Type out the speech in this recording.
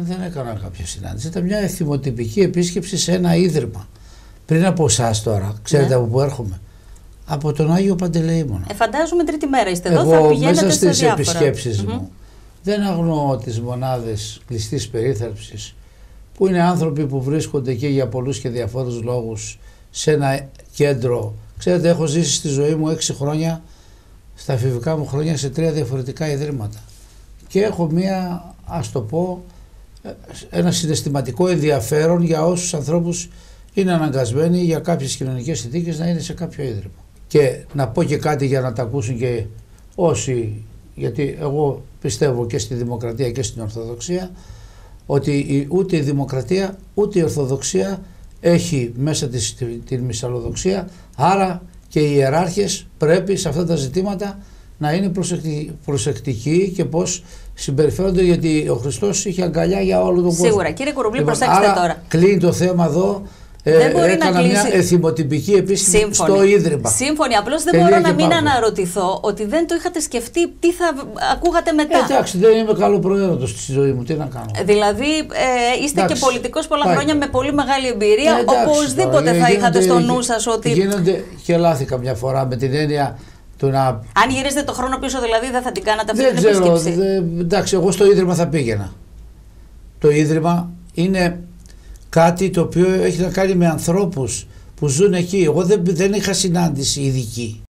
Δεν έκανα κάποια συνάντηση. Ήταν μια εθιμοτυπική επίσκεψη σε ένα ίδρυμα. Πριν από εσάς τώρα, ξέρετε ναι. από πού έρχομαι. Από τον Άγιο Παντελεήμονα. Ε, φαντάζομαι τρίτη μέρα είστε εδώ, Εγώ, θα πηγαίνετε μέσα στις επισκέψεις μου δεν αγνοώ τις μονάδες κλειστής περίθαλψης που είναι άνθρωποι που βρίσκονται εκεί για πολλούς και διαφόρους λόγους σε ένα κέντρο. Ξέρετε, έχω ζήσει στη ζωή μου έξι χρόνια, στα εφηβικά μου χρόνια, σε τρία διαφορετικά ιδρύματα. Και έχω μία, ας το πω, ένα συναισθηματικό ενδιαφέρον για όσους ανθρώπους είναι αναγκασμένοι για κάποιες κοινωνικές συνθήκες να είναι σε κάποιο ίδρυμα. Και να πω και κάτι για να τα ακούσουν και όσοι, γιατί εγώ πιστεύω και στη δημοκρατία και στην Ορθοδοξία, ότι ούτε η δημοκρατία ούτε η Ορθοδοξία έχει μέσα της την μυσαλλοδοξία, άρα και οι ιεράρχες πρέπει σε αυτά τα ζητήματα να είναι προσεκτικοί και πώς συμπεριφέρονται γιατί ο Χριστός είχε αγκαλιά για όλο τον κόσμο. Σίγουρα. Κύριε Κουρουμπλή, λοιπόν, προσέξτε τώρα. Κλείνει το θέμα εδώ ε, δεν μπορεί έκανα να κλείσει... μια εθιμοτυπική επίσκεψη στο Ίδρυμα. Σύμφωνοι. Απλώς δεν μπορώ να μην αναρωτηθώ ότι δεν το είχατε σκεφτεί τι θα ακούγατε μετά; Ε, εντάξει, δεν είμαι καλό προέρωτος στη ζωή μου. Τι να κάνω. Δηλαδή, ε, είστε εντάξει, και πολιτικός πολλά πάει. χρόνια με πολύ μεγάλη εμπειρία. Ε, εντάξει, Οπωσδήποτε τώρα, θα είχατε στο νου σας ότι. Γίνονται και λάθη καμιά φορά με την έννοια του να. Αν γυρίζετε το χρόνο πίσω, δηλαδή, δεν θα την κάνατε αυτή δεν την ξέρω, επίσκεψη. Δεν, εντάξει, εγώ στο Ίδρυμα θα πήγαινα. Το Ίδρυμα είναι κάτι το οποίο έχει να κάνει με ανθρώπους που ζουν εκεί. Εγώ δεν, δεν είχα συνάντηση ειδική.